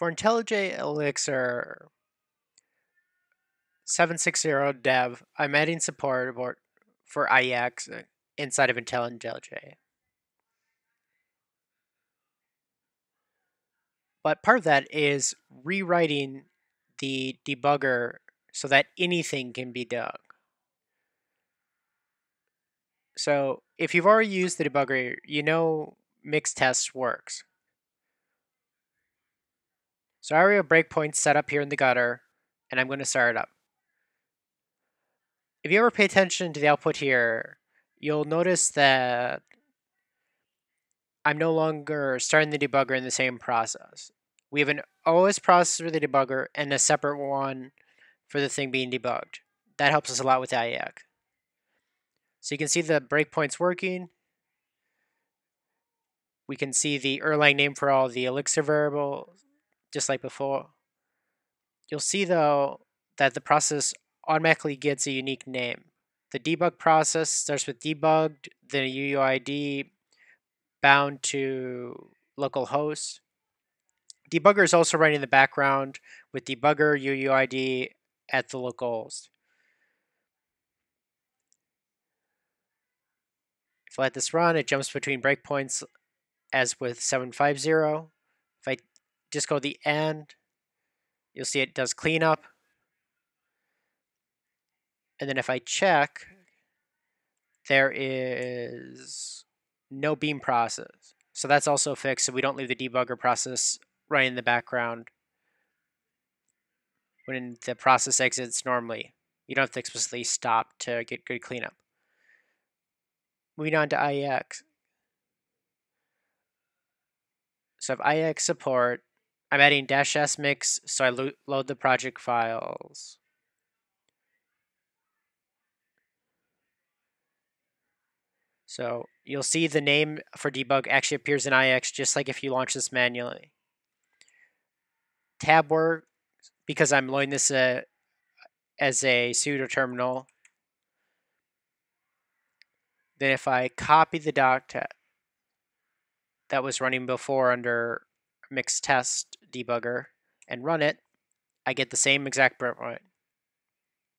For IntelliJ Elixir 760 dev, I'm adding support for IEX uh, inside of IntelliJ. But part of that is rewriting the debugger so that anything can be dug. So if you've already used the debugger, you know Mixtest works. So I already have breakpoints set up here in the gutter, and I'm going to start it up. If you ever pay attention to the output here, you'll notice that I'm no longer starting the debugger in the same process. We have an OS process for the debugger and a separate one for the thing being debugged. That helps us a lot with IEX. So you can see the breakpoints working. We can see the Erlang name for all the Elixir variables, just like before. You'll see though that the process automatically gets a unique name. The debug process starts with debugged, then a UUID bound to localhost. Debugger is also running in the background with debugger UUID at the localhost. If I let this run, it jumps between breakpoints as with 750. If I just go to the end, you'll see it does cleanup. And then if I check, there is no beam process. So that's also fixed so we don't leave the debugger process running in the background when the process exits normally. You don't have to explicitly stop to get good cleanup. Moving on to IEX. So if IEX support, I'm adding dash s mix, so I lo load the project files. So you'll see the name for debug actually appears in IEx, just like if you launch this manually. Tab work, because I'm loading this uh, as a pseudo terminal, then if I copy the doc that was running before under Mixtest debugger and run it, I get the same exact breakpoint.